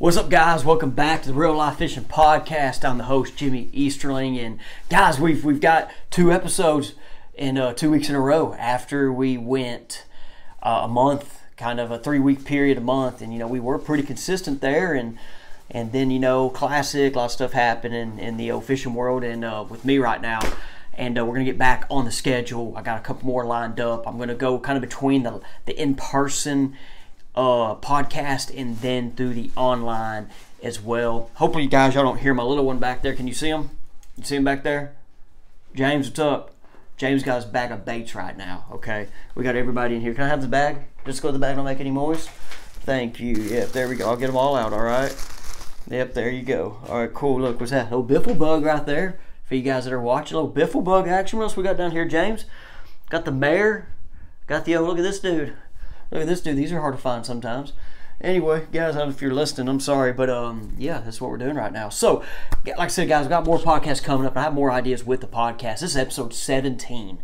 What's up, guys? Welcome back to the Reel Life Fishing Podcast. I'm the host, Jimi Easterling, and guys, we've we've got two episodes in uh, two weeks in a row after we went uh, a month, kind of a three week period, a month, and you know we were pretty consistent there, and and then you know classic, a lot of stuff happening in the old fishing world, and uh, with me right now. And uh, we're gonna get back on the schedule. I got a couple more lined up. I'm gonna go kind of between the the in person uh, podcast and then through the online as well. Hopefully, you guys, y'all don't hear my little one back there. Can you see him? You see him back there? James, what's up? James got his bag of baits right now. Okay, we got everybody in here. Can I have the bag? Just go to the bag. Don't make any noise. Thank you. Yep, there we go. I'll get them all out. All right. Yep, there you go. All right, cool. Look, what's that? Little biffle bug right there. For you guys that are watching, little biffle bug action. What else we got down here, James? Got the mare. Got the oh, look at this dude. Look at this dude. These are hard to find sometimes. Anyway, guys, if you're listening. I'm sorry, but um, yeah, that's what we're doing right now. So, like I said, guys, I've got more podcasts coming up. I have more ideas with the podcast. This is episode 17.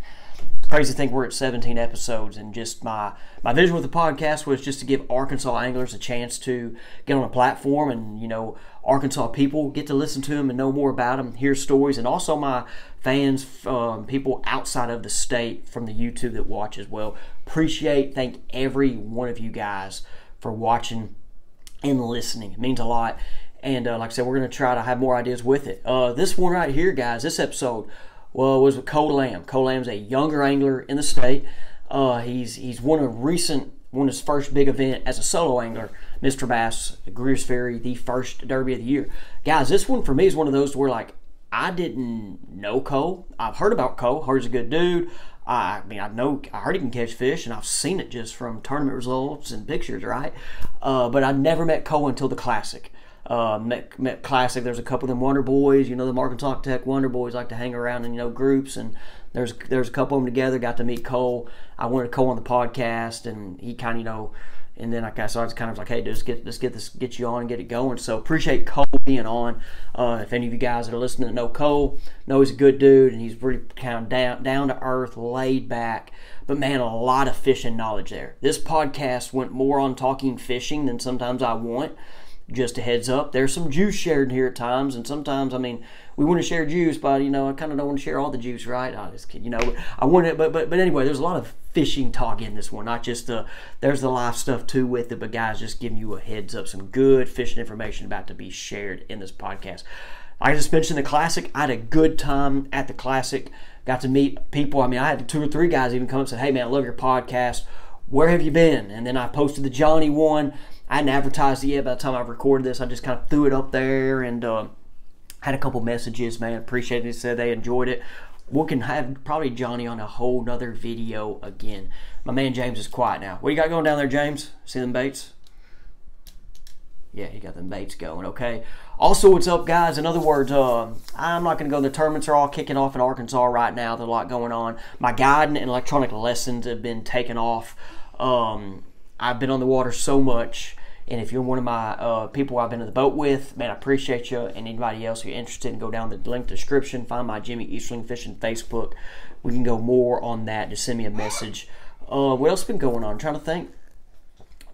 Crazy thing we're at 17 episodes, and just my my vision with the podcast was just to give Arkansas anglers a chance to get on a platform, and you know, Arkansas people get to listen to them and know more about them, hear stories, and also my fans, um, people outside of the state from the YouTube that watch as well. Appreciate, thank every one of you guys for watching and listening. It means a lot. And uh, like I said, we're going to try to have more ideas with it. Uh, this one right here, guys, this episode well, was with Cole Lamb. Cole Lamb's a younger angler in the state. Uh, he's he's won a recent won his first big event as a solo angler, Mr. Bass, Greers Ferry, the first Derby of the year. Guys, this one for me is one of those where like I didn't know Cole. I've heard about Cole. Heard he's a good dude. I mean, I know I heard he can catch fish, and I've seen it just from tournament results and pictures, right? Uh, but I never met Cole until the Classic. Uh, met, met Classic. There's a couple of them Wonder Boys. You know, the Arkansas Tech Wonder Boys like to hang around in you know groups, and there's there's a couple of them together. Got to meet Cole. I wanted Cole on the podcast, and he kind of you know and then like I so I was kind of like, hey, just get let's get this get you on and get it going. So appreciate Cole being on. Uh, if any of you guys that are listening know Cole, know he's a good dude and he's really kind of down down to earth, laid back. But man, a lot of fishing knowledge there. This podcast went more on talking fishing than sometimes I want just a heads up, there's some juice shared here at times, and sometimes, I mean, we want to share juice, but you know, I kind of don't want to share all the juice, right? I just, you know, I want it, but but but anyway, there's a lot of fishing talk in this one, not just the there's the live stuff too with it, but guys, just giving you a heads up, some good fishing information about to be shared in this podcast. I just mentioned the classic. I had a good time at the classic. Got to meet people. I mean, I had two or three guys even come up and say, "Hey, man, I love your podcast. Where have you been?" And then I posted the Johnny one I hadn't advertised it yet by the time I recorded this. I just kind of threw it up there and uh, had a couple messages, man. Appreciated it. Said they enjoyed it. We can have probably Johnny on a whole nother video again. My man James is quiet now. What you got going down there, James? See them baits? Yeah, he got them baits going, okay? Also, what's up, guys? In other words, uh, I'm not going to go. The tournaments are all kicking off in Arkansas right now. There's a lot going on. My guiding and electronic lessons have been taken off. Um, I've been on the water so much. And if you're one of my uh, people I've been in the boat with, man, I appreciate you. And anybody else who's interested, go down the link description, find my Jimi Easterling Fishing Facebook. We can go more on that. Just send me a message. Uh, what else has been going on? I'm trying to think.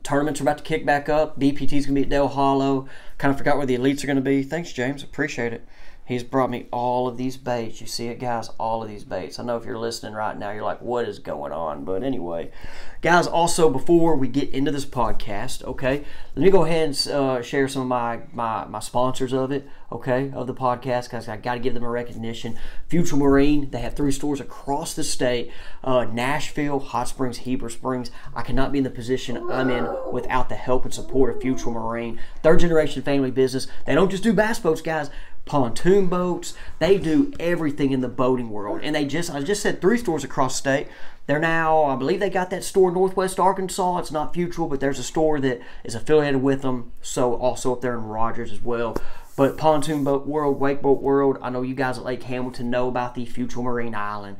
Tournaments are about to kick back up. BPT's gonna be at Dale Hollow. Kind of forgot where the elites are gonna be. Thanks, James. Appreciate it. He's brought me all of these baits. You see it, guys? All of these baits. I know if you're listening right now, you're like, what is going on? But anyway, guys, also, before we get into this podcast, okay, let me go ahead and uh, share some of my, my, my sponsors of it, okay, of the podcast, because I got to give them a recognition. Futrell Marine, they have three stores across the state uh, Nashville, Hot Springs, Heber Springs. I cannot be in the position I'm in without the help and support of Futrell Marine. Third generation family business. They don't just do bass boats, guys pontoon boats. They do everything in the boating world. And they just, I just said three stores across state. They're now, I believe they got that store in Northwest Arkansas. It's not Futrell, but there's a store that is affiliated with them. So also up there in Rogers as well. But Pontoon Boat World, Wake Boat World, I know you guys at Lake Hamilton know about the Futrell Marine Island.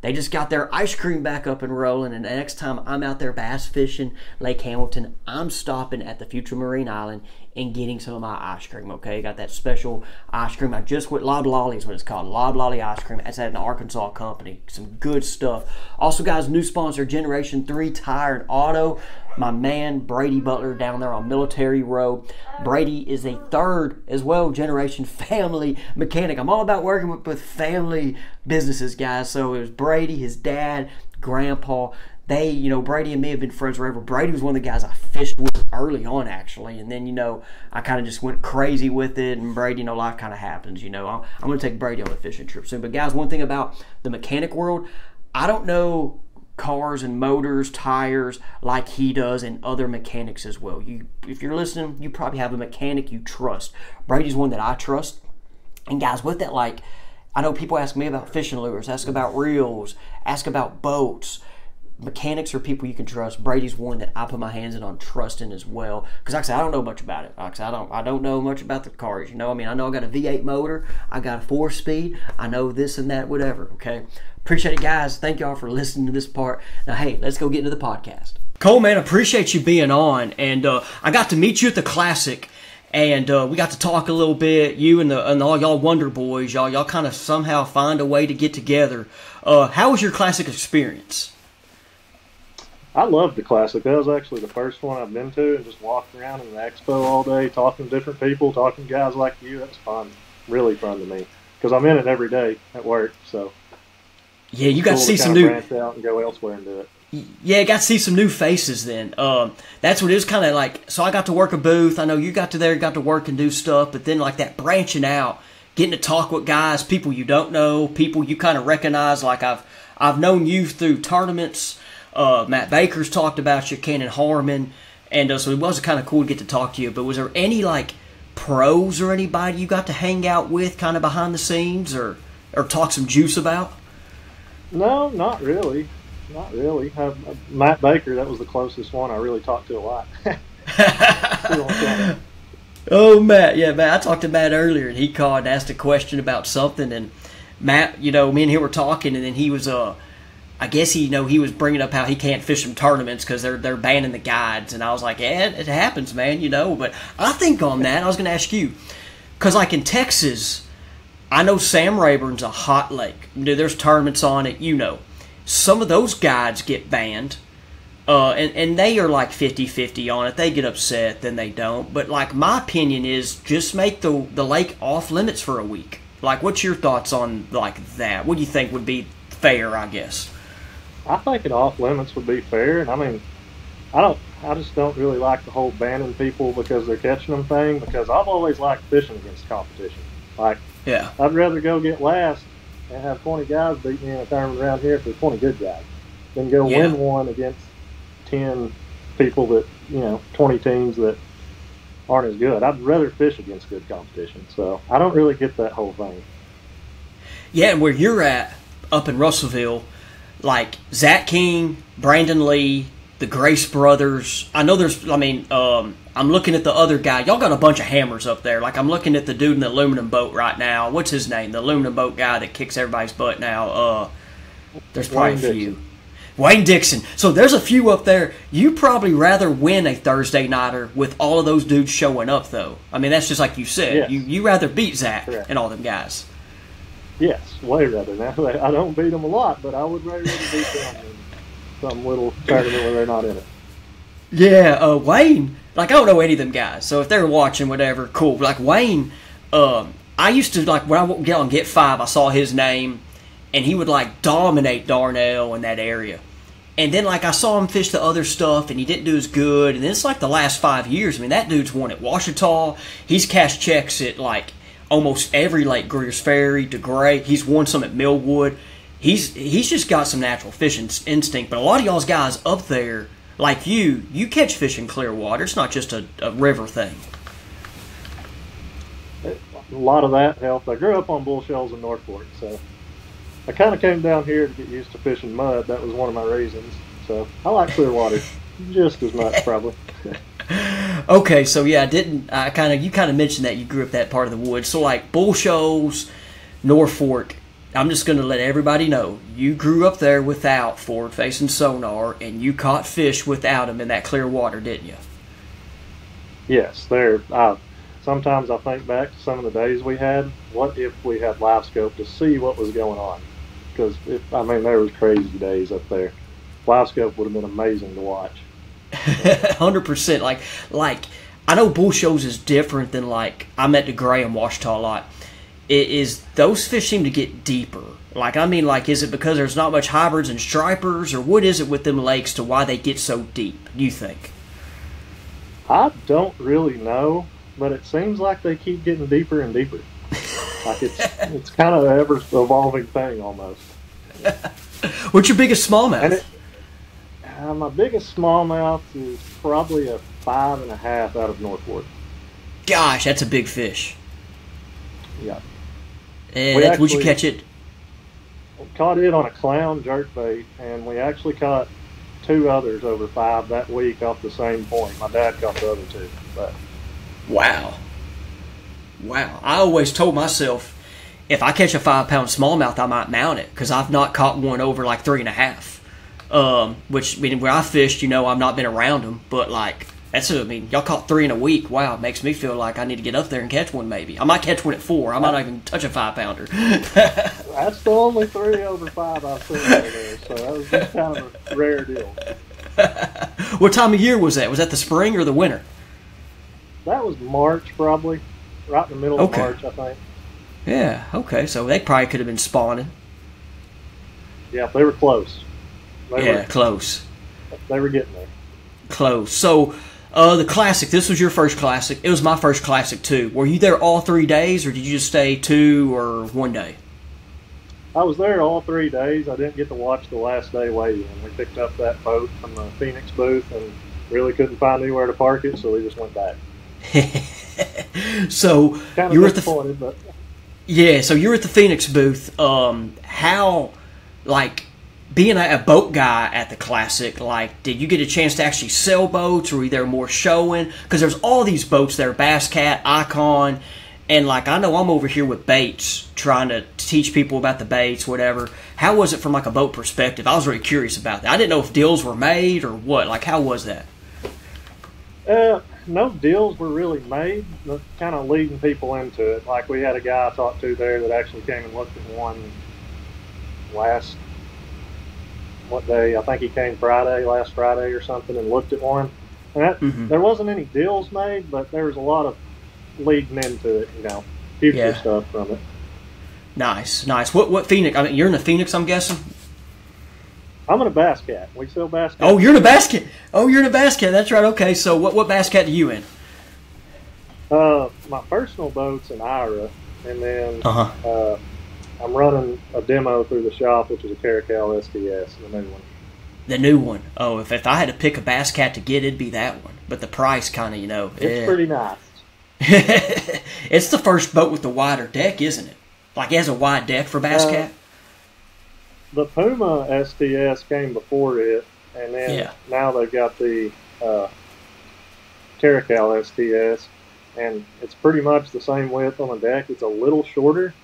They just got their ice cream back up and rolling, and the next time I'm out there bass fishing Lake Hamilton, I'm stopping at the Futrell Marine Island and getting some of my ice cream. Okay, got that special ice cream. I just went Loblolly is what it's called, Loblolly ice cream. That's at an Arkansas company. Some good stuff. Also, guys, new sponsor Generation Three Tire and Auto. My man Brady Butler down there on Military Row. Brady is a third as well generation family mechanic. I'm all about working with, family businesses, guys. So it was Brady, his dad, grandpa they, you know, Brady and me have been friends forever. Brady was one of the guys I fished with early on, actually, and then you know I kind of just went crazy with it. And Brady, you know, life kind of happens. You know, I'm, I'm going to take Brady on a fishing trip soon. But guys, one thing about the mechanic world, I don't know cars and motors, tires like he does, and other mechanics as well. You, if you're listening, you probably have a mechanic you trust. Brady's one that I trust. And guys, with that, like, I know people ask me about fishing lures, ask about reels, ask about boats mechanics are people you can trust. Brady's one that I put my hands in on trusting as well. Because like I said, I don't know much about it. Like I said, I don't I don't know much about the cars. You know, I mean, I know I got a V8 motor, I got a four speed, I know this and that, whatever. Okay, appreciate it, guys. Thank y'all for listening to this part. Now, hey, let's go get into the podcast. Cole, man, appreciate you being on, and uh, I got to meet you at the classic. And uh, we got to talk a little bit. You and, the, and all y'all Wonder Boys, y'all y'all kind of somehow find a way to get together. Uh, how was your classic experience? I loved the classic. That was actually the first one I've been to, and just walked around in the expo all day, talking to different people, talking to guys like you. That's fun, really fun to me, because I'm in it every day at work. So yeah, you got to see some new branch out and go elsewhere and do it. Yeah, got to see some new faces. Then um, that's what it was kind of like. So I got to work a booth. I know you got to there, got to work and do stuff, but then like that branching out, getting to talk with guys, people you don't know, people you kind of recognize. Like I've I've known you through tournaments uh, Matt Baker's talked about you, Cannon Harmon, and uh, so it was kind of cool to get to talk to you. But was there any like pros or anybody you got to hang out with, kind of behind the scenes, or or talk some juice about? No, not really, not really. Uh, Matt Baker, that was the closest one I really talked to a lot. oh, Matt, yeah, Matt. I talked to Matt earlier, and he called and asked a question about something, and Matt, you know, me and him were talking, and then he was uh I guess he, you know, he was bringing up how he can't fish some tournaments because they're they're banning the guides, and I was like, yeah, it happens, man, you know. But I think on that, I was going to ask you, because like in Texas, I know Sam Rayburn's a hot lake. There's tournaments on it, you know. Some of those guides get banned, uh, and and they are like 50-50 on it. They get upset, then they don't. But like my opinion is, just make the the lake off limits for a week. Like, what's your thoughts on like that? What do you think would be fair? I guess. I think it off limits would be fair. And I mean, I don't. I just don't really like the whole banning people because they're catching them thing. Because I've always liked fishing against competition. Like, yeah, I'd rather go get last and have 20 guys beat me in a tournament around here if there's 20 good guys than go yeah. win one against 10 people that you know 20 teams that aren't as good. I'd rather fish against good competition. So I don't really get that whole thing. Yeah, and where you're at up in Russellville, like Zach King, Brandon Lee, the Grace brothers. I know there's. I mean, um, I'm looking at the other guy. Y'all got a bunch of hammers up there. Like I'm looking at the dude in the aluminum boat right now. What's his name? The aluminum boat guy that kicks everybody's butt now. Uh, there's probably Wayne a few. Dixon. Wayne Dixon. So there's a few up there. You probably rather win a Thursday nighter with all of those dudes showing up, though. I mean, that's just like you said. Yes. You you rather beat Zach Correct. and all them guys. Yes, way rather. Now I don't beat them a lot, but I would rather beat them than some little tournament where they're not in it. Yeah, uh, Wayne. Like I don't know any of them guys, so if they're watching, whatever, cool. Like Wayne, um, I used to like when I get on Get Five, I saw his name, and he would like dominate Dardanelle in that area. And then like I saw him fish the other stuff, and he didn't do as good. And then it's like the last five years. I mean, that dude's won at Ouachita. He's cashed checks at like almost every Lake Greers Ferry, DeGray. He's won some at Millwood. He's he's just got some natural fishing instinct. But a lot of y'all's guys up there, like you, you catch fish in clear water. It's not just a, a river thing. A lot of that helped. I grew up on Bull Shoals in Norfork, so I kind of came down here to get used to fishing mud. That was one of my reasons. So I like clear water just as much, probably. okay, so yeah, I didn't. I kind of you kind of mentioned that you grew up that part of the woods. So like Bull Shoals, Norfork. I'm just going to let everybody know you grew up there without forward facing sonar, and you caught fish without them in that clear water, didn't you? Yes, there. I, sometimes I think back to some of the days we had. What if we had LiveScope to see what was going on? Because I mean, there was crazy days up there. LiveScope would have been amazing to watch. Hundred percent. Like, like I know Bull Shoals is different than like I'm at DeGray in Ouachita a lot. Is those fish seem to get deeper. Like I mean, like is it because there's not much hybrids and stripers, or what is it with them lakes to why they get so deep? Do you think? I don't really know, but it seems like they keep getting deeper and deeper. like it's it's kind of an ever evolving thing almost. What's your biggest smallmouth? It, uh, my biggest smallmouth is probably a five and a half out of Norfork. Gosh, that's a big fish. Yeah. And We that's, would you catch it? Caught it on a clown jerkbait, and we actually caught two others over five that week off the same point. My dad caught the other two, but Wow. Wow. I always told myself if I catch a five pound smallmouth, I might mount it because I've not caught one over like three and a half. Um, which, I mean, where I fished, you know, I've not been around them, but like, that's, I mean, y'all caught three in a week. Wow. It makes me feel like I need to get up there and catch one maybe. I might catch one at four. I might not even touch a five pounder. that's the only three over five I've seen over there. So that was just kind of a rare deal. what time of year was that? Was that the spring or the winter? That was March, probably, right in the middle Okay. of March, I think. Yeah. Okay. So they probably could have been spawning. Yeah, they were close. They Yeah. Close. they were getting there. close. So, uh, the classic. This was your first classic. It was my first classic too. Were you there all three days, or did you just stay two or one day? I was there all three days. I didn't get to watch the last day weigh-in. We picked up that boat from the Phoenix booth and really couldn't find anywhere to park it, so we just went back. so Kind you of were at the but yeah. So you were at the Phoenix booth. Um, how like being a, boat guy at the classic? Like, did you get a chance to actually sell boats, or were there more showing? Because there's all these boats there: Bass Cat, Icon. And like I know I'm over here with baits, trying to teach people about the baits, whatever. How was it from like a boat perspective? I was really curious about that. I didn't know if deals were made or what. Like how was that? uh, no deals were really made. Kind of leading people into it. Like we had a guy I talked to there that actually came and looked at one last what day? I think he came Friday, last Friday or something, and looked at one. And that, Mhm. there wasn't any deals made, but there was a lot of leading into it. You know, future Yeah. stuff from it. Nice, nice. What what Phoenix? I mean, you're in the Phoenix, I'm guessing. I'm in a Bass Cat. We sell bass cat. Oh, you're in a Bass Cat. Oh, you're in a Bass Cat. That's right. Okay, so what what Bass Cat do you in? Uh, my personal boat's an Eyra, and then Uh huh. uh, I'm running a demo through the shop, which is a Caracal STS, the new one. The new one. Oh, if, if I had to pick a bass cat to get, it'd be that one. But the price, kind of, you know. It's eh. pretty nice. it's the first boat with the wider deck, isn't it? Like it has a wide deck for bass Uh, cat. The Puma STS came before it, and then Yeah. now they've got the uh, Caracal STS, and it's pretty much the same width on the deck. It's a little shorter.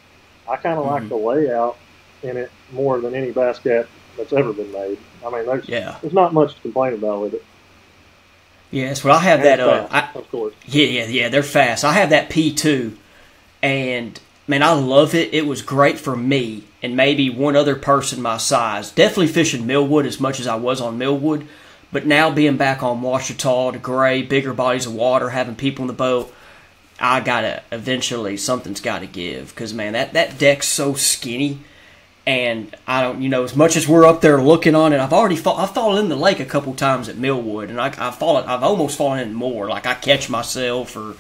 I kind of Mhm. like the layout in it more than any bass cat that's ever been made. I mean, there's Yeah. there's not much to complain about with it. Yes. Well, I have And that. Uh, fast, I, of course. Yeah, yeah, yeah. They're fast. I have that P two, and man, I love it. It was great for me and maybe one other person my size. Definitely fishing Millwood as much as I was on Millwood, but now being back on Ouachita, to Gray, bigger bodies of water, having people in the boat, I gotta eventually something's got to give because man, that that deck's so skinny. And I don't, you know, as much as we're up there looking on it, I've already I've fallen in the lake a couple times at Millwood, and I, I've fallen, I've almost fallen in more. Like I catch myself, or,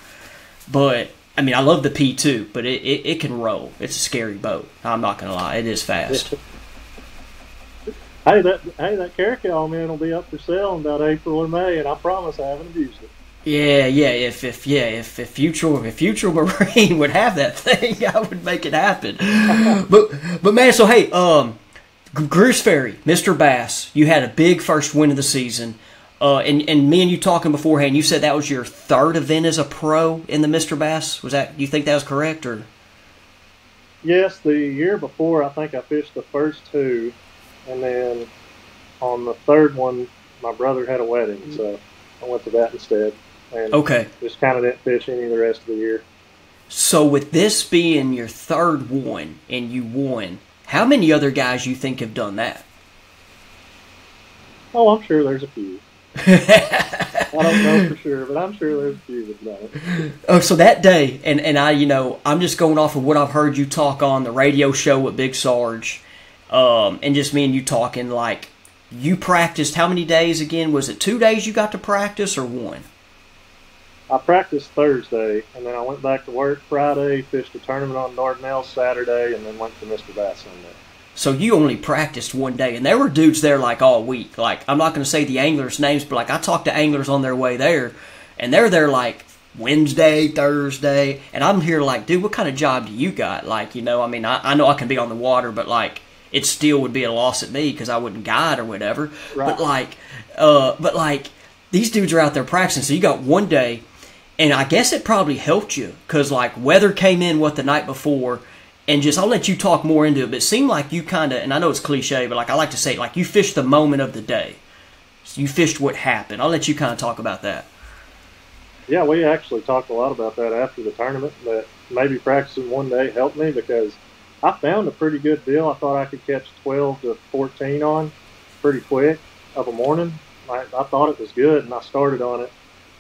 but I mean, I love the P two, but it, it, it can roll. It's a scary boat. I'm not gonna lie, it is fast. Hey, that hey that Caracal man will be up for sale in about April or May, and I promise I haven't abused it. Yeah, yeah. If if yeah, if if Futrell if Futrell Marine would have that thing, I would make it happen. but but man, so hey, um, Greer's Ferry, Mr. Bass, you had a big first win of the season. Uh, and, and me and you talking beforehand, you said that was your third event as a pro in the Mr. Bass. Was that you think that was correct or? Yes, the year before, I think I fished the first two, and then on the third one, my brother had a wedding, so I went to that instead, and Okay, just kind of didn't fish any of the rest of the year. so with this being your third one and you won, how many other guys you think have done that? Oh, I'm sure there's a few. I don't know for sure, but I'm sure there's a few that don't. Oh, so that day, and, and I, you know, I'm just going off of what I've heard you talk on the radio show with Big Sarge, um, and just me and you talking, like, you practiced how many days again? Was it two days you got to practice or one? I practiced Thursday, and then I went back to work Friday, fished a tournament on Dardanelles Saturday, and then went to Mr. Bass Sunday. So you only practiced one day, and there were dudes there like all week. Like I'm not going to say the anglers' names, but like I talked to anglers on their way there, and they're there like Wednesday, Thursday, and I'm here like, dude, what kind of job do you got? Like, you know, I mean, I, I know I can be on the water, but like, it still would be a loss at me because I wouldn't guide or whatever. Right. But like, uh, but like, these dudes are out there practicing. So you got one day, and I guess it probably helped you because like weather came in what the night before, and just I'll let you talk more into it. But it seemed like you kind of, and I know it's cliche, but like I like to say, like you fished the moment of the day. You fished what happened. I'll let you kind of talk about that. Yeah, we actually talked a lot about that after the tournament. That maybe practicing one day helped me because I found a pretty good deal. I thought I could catch 12 to 14 on pretty quick of a morning. I, I thought it was good, and I started on it.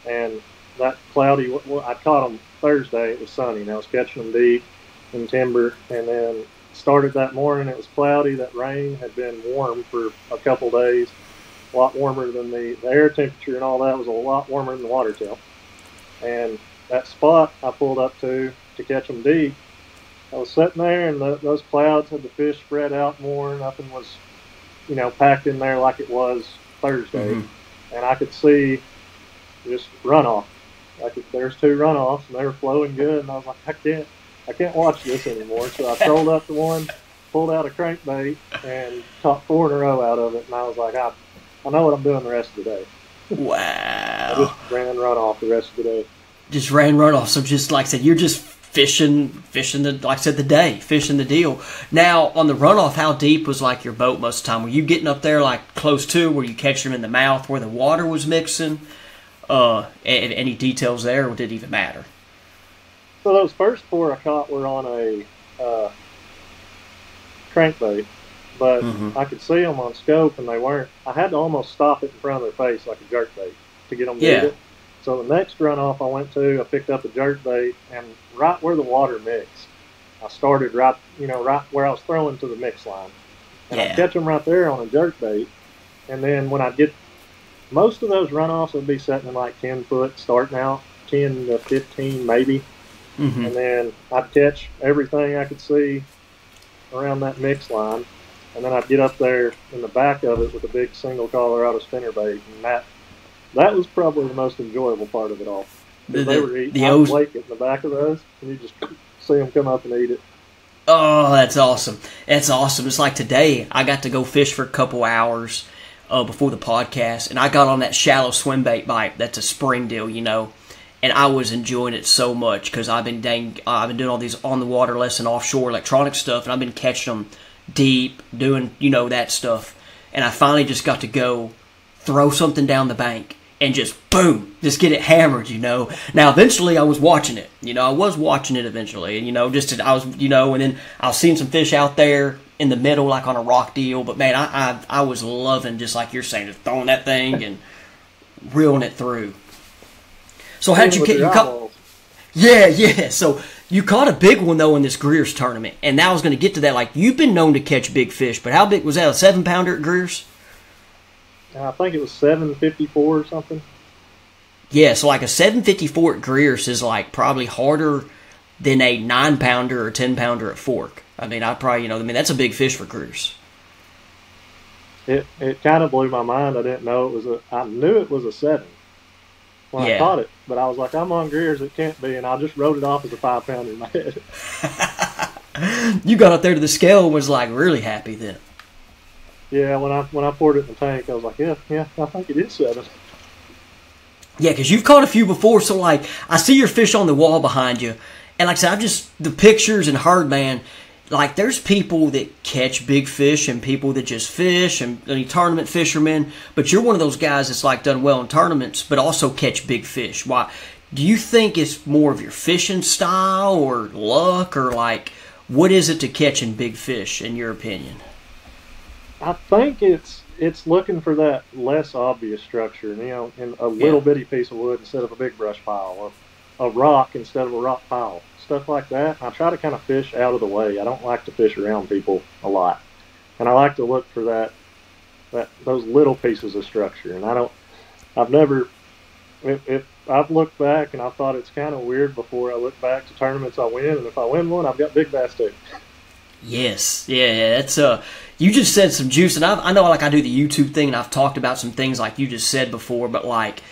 And that cloudy, well, I caught them Thursday. It was sunny, and I was catching them deep in timber. And then started that morning. It was cloudy. That rain had been warm for a couple days, a lot warmer than the, the air temperature and all that was a lot warmer than the water tail. And that spot I pulled up to to catch them deep, I was sitting there, and the, those clouds had the fish spread out more. Nothing was, you know, packed in there like it was Thursday, Mm-hmm. and I could see just runoff. I could, there's two runoffs, and they were flowing good, and I was like, I can't, I can't watch this anymore. So I trolled up to one, pulled out a crankbait, and caught four in a row out of it, and I was like, I, I know what I'm doing the rest of the day. I Wow. just ran runoff the rest of the day. Just ran runoff. So just like I said, you're just fishing, fishing the like I said the day, fishing the deal. Now on the runoff, how deep was like your boat most of the time? Were you getting up there like close to where you catch them in the mouth where the water was mixing? Uh, and, any details there, or did it even matter? So those first four I caught were on a uh, crankbait, but Mhm. I could see them on scope, and they weren't. I had to almost stop it in front of their face like a jerk bait to get them to Yeah. eat it. So the next runoff I went to, I picked up a jerk bait, and right where the water mixed, I started right, you know, right where I was throwing to the mix line, and Yeah. I'd catch them right there on a jerk bait, and then when I get most of those runoffs would be setting in like 10 foot starting out 10 to 15 maybe Mm-hmm. and then I'd catch everything I could see around that mix line, and then I'd get up there in the back of it with a big single Colorado spinner bait, and that that was probably the most enjoyable part of it all. The- they were eating the I'd O's- it in the back of those, and you just see them come up and eat it. Oh, that's awesome. That's awesome. It's like today, I got to go fish for a couple hours uh, before the podcast, and I got on that shallow swim bait bite. That's a spring deal, you know, and I was enjoying it so much because I've been dang, I've been doing all these on the water lesson offshore electronic stuff, and I've been catching them deep, doing you know that stuff, and I finally just got to go throw something down the bank and just boom, just get it hammered, you know. Now, eventually, I was watching it. You know, I was watching it eventually, and you know, just I was, you know, and then I was seeing some fish out there in the middle, like on a rock deal. But man, I I, I was loving just like you're saying, just throwing that thing and reeling it through. So how'd you get you caught? Yeah, yeah. So you caught a big one though in this Greer's tournament, and now I was going to get to that. Like you've been known to catch big fish, but how big was that? A seven pounder at Greer's? I think it was 754 or something. Yeah, so like a 754 at Greer's is like probably harder than a nine pounder or ten pounder at Fork. I mean, I probably you know, I mean that's a big fish for Greer's. It it kind of blew my mind. I didn't know it was a. I knew it was a seven when Yeah. I caught it, but I was like, I'm on Greer's. It can't be, and I just wrote it off as a five pounder in my head. You got up there to the scale and was like really happy then. Yeah, when I when I poured it in the tank, I was like, yeah, yeah, I think it is seven. Yeah, because you've caught a few before, so like I see your fish on the wall behind you, and like I said, I've just the pictures and heard, man. Like there's people that catch big fish and people that just fish and any tournament fishermen, but you're one of those guys that's like done well in tournaments, but also catch big fish. Why? Do you think it's more of your fishing style or luck or like what is it to catching big fish in your opinion? I think it's it's looking for that less obvious structure, you know, in a little Yeah. bitty piece of wood instead of a big brush pile, a, a rock instead of a rock pile, stuff like that. I try to kind of fish out of the way. I don't like to fish around people a lot, and I like to look for that that those little pieces of structure. And I don't, I've never, if, if I've looked back and I thought it's kind of weird before I look back to tournaments I win, and if I win one, I've got big bass too. Yes, yeah. That's uh, you just said some juice, and I, I know like I do the YouTube thing, and I've talked about some things like you just said before, but like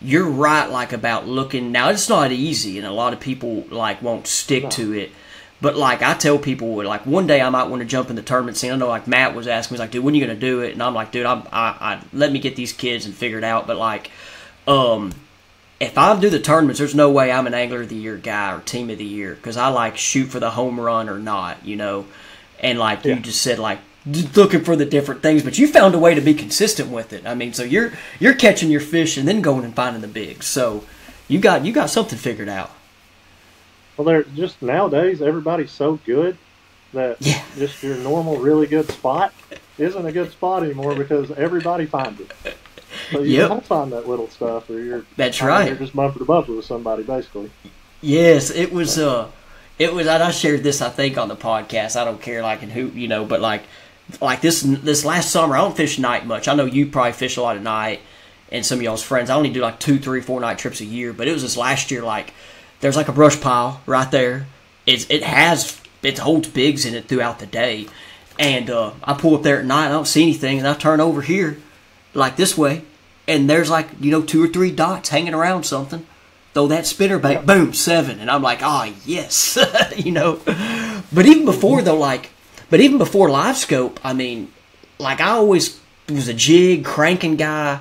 you're right, like about looking. Now it's not easy, and a lot of people like won't stick No. to it. But like I tell people, like one day I might want to jump in the tournament scene. I know like Matt was asking me, like, dude, when are you gonna do it? And I'm like, dude, I'm, I, I let me get these kids and figure it out. But like, um, if I do the tournaments, there's no way I'm an angler of the year guy or team of the year because I like shoot for the home run or not, you know. And like you just said, like looking for the different things, but you found a way to be consistent with it. I mean, so you're you're catching your fish and then going and finding the bigs. So you got you got something figured out. Well, they're just nowadays everybody's so good that Yeah. just your normal really good spot isn't a good spot anymore because everybody finds it. So you Yep. gotta find that little stuff, or you're That's right. You're just bumper to bumper with somebody, basically. Yes, it was. Uh, it was. And I shared this, I think, on the podcast. I don't care, like, and who you know, but like, like this this last summer, I don't fish night much. I know you probably fish a lot at night, and some of y'all's friends. I only do like two, three, four night trips a year. But it was this last year. Like, there's like a brush pile right there. It's it has it holds bigs in it throughout the day, and uh, I pull up there at night. I don't see anything, and I turn over here, like this way, and there's like you know two or three dots hanging around something throw that spinner bait, boom, seven, and I'm like, oh yes, you know. But even before though, like, but even before LiveScope, I mean, like I always was a jig cranking guy,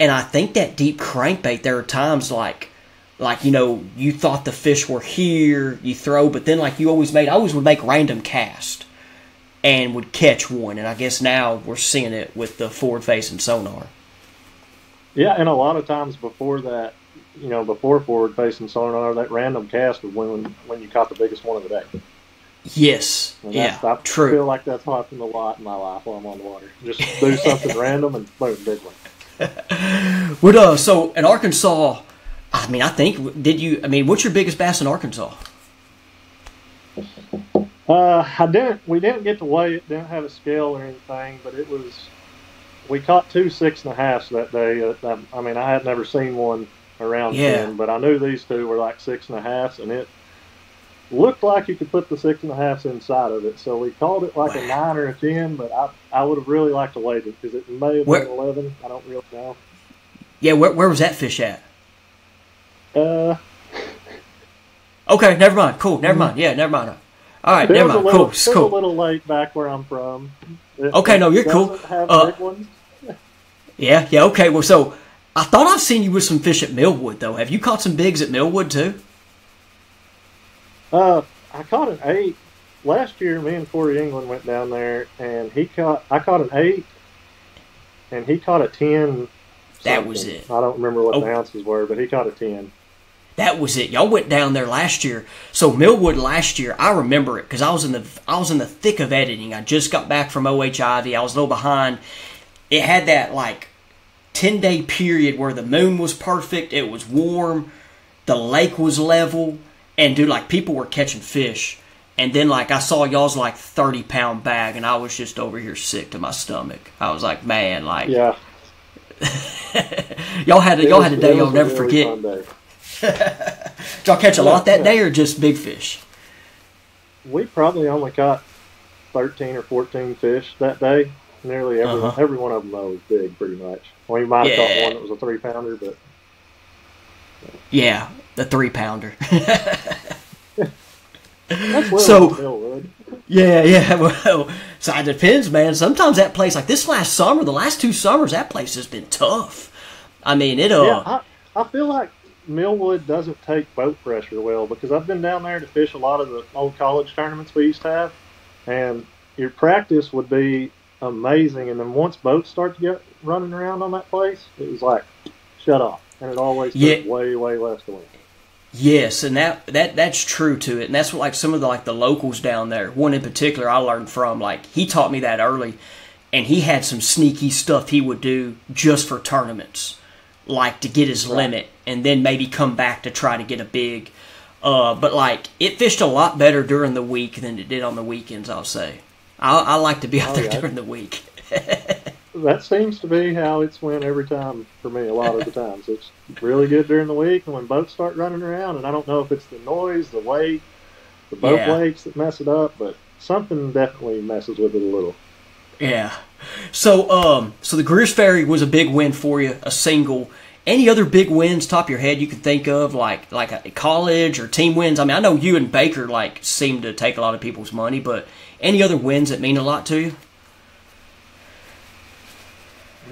and I think that deep crankbait. There are times like, like you know, you thought the fish were here, you throw, but then like you always made, I always would make random cast, and would catch one, and I guess now we're seeing it with the forward facing sonar. Yeah, and a lot of times before that, you know, before forward facing sonar, that random cast was when when you caught the biggest one of the day. Yes, And yeah, I true. feel like that's happened a lot in my life while I'm on the water. Just do something random and boom, big one. What uh? So in Arkansas, I mean, I think did you? I mean, what's your biggest bass in Arkansas? Uh, I didn't. We didn't get to weigh it. Didn't have a scale or anything, but it was. We caught two six and a halfs that day. Uh, I, I mean, I had never seen one around Yeah. ten, but I knew these two were like six and a halfs, and it looked like you could put the six and a halfs inside of it. So we called it like a nine or a ten, but I I would have really liked to wait it because it may have Where- been eleven. I don't really know. Yeah, where where was that fish at? Uh, Okay, never mind. Cool, never mind. Yeah, never mind. All right, never mind. little, Cool, it was cool. a little late back where I'm from. It- Okay, no, you're cool. Have Uh, big ones. Yeah, yeah. Okay, well, so I thought I've seen you with some fish at Millwood though. Have you caught some bigs at Millwood too? Uh, I caught an eight last year. Me and Corey England went down there, and he caught. I caught an eight, and he caught a ten. That was it. I don't remember what the Oh. ounces were, but he caught a ten. That was it. Y'all went down there last year. So Millwood last year, I remember it because I was in the I was in the thick of editing. I just got back from OHIV. I was a little behind. It had that like ten day period where the moon was perfect. It was warm. The lake was level, and dude, like people were catching fish. And then like I saw y'all's like thirty pound bag, and I was just over here sick to my stomach. I was like, man, like Yeah, y'all had a, y'all had a day y'all never forget. Did y'all catch a lot that yeah. day, or just big fish? We probably only caught thirteen or fourteen fish that day. Nearly every Uh-huh. every one of them though was big, pretty much. We might have Yeah. caught one that was a three pounder, but Yeah, the three pounder. that's So- yeah, yeah. Well, so it depends, man. Sometimes that place, like this last summer, the last two summers, that place has been tough. I mean, it. Uh, Yeah, I, I feel like Millwood doesn't take boat pressure well because I've been down there to fish a lot of the old college tournaments we used to have, and your practice would be amazing. And then once boats start to get running around on that place, it was like shut off, and it always took Yeah. way way less to win. Yes, and that that that's true to it, and that's what like some of the like the locals down there. One in particular, I learned from. Like he taught me that early, and he had some sneaky stuff he would do just for tournaments, like to get his right. limit, and then maybe come back to try to get a big. Uh, but like it fished a lot better during the week than it did on the weekends. I'll say. I, I like to be out oh, there yeah. during the week. that seems to be how it's went every time for me. A lot of the times, it's really good during the week, and when boats start running around, and I don't know if it's the noise, the weight, the boat yeah. wakes that mess it up, but something definitely messes with it a little. Yeah. So, um, so the Greers Ferry was a big win for you, a single. Any other big wins, top of your head, you can think of, like like a college or team wins? I mean, I know you and Baker like seem to take a lot of people's money, but any other wins that mean a lot to you?